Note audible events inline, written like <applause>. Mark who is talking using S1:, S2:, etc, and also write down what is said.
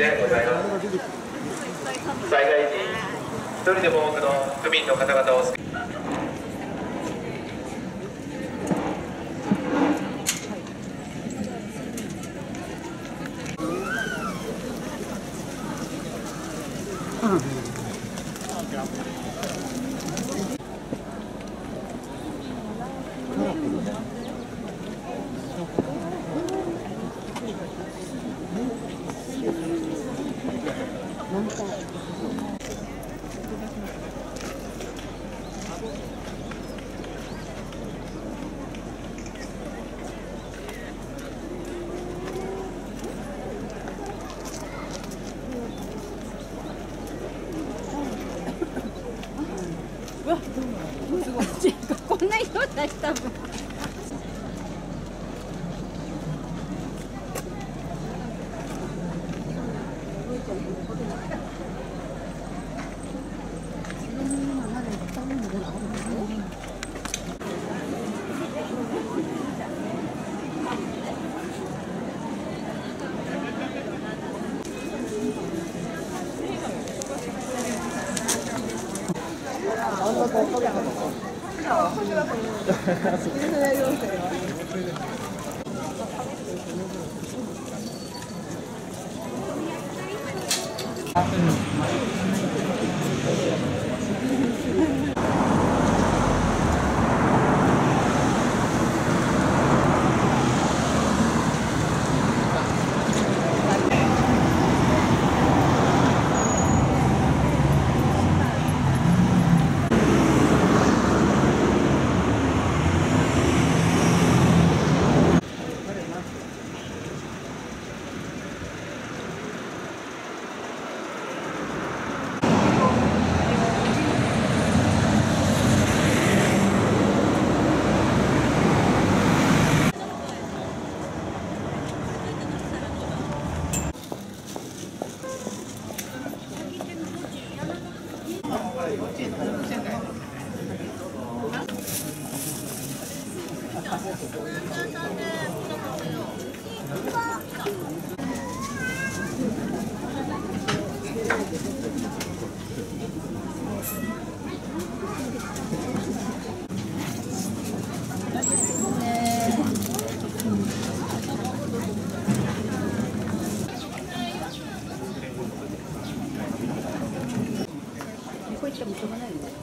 S1: でございます災害時一人でも多くの区民の方々を救うん。<laughs> い。<laughs>
S2: こんな色だし多分う <laughs> いお母さんね、この子のよ。ってもしょうがないよね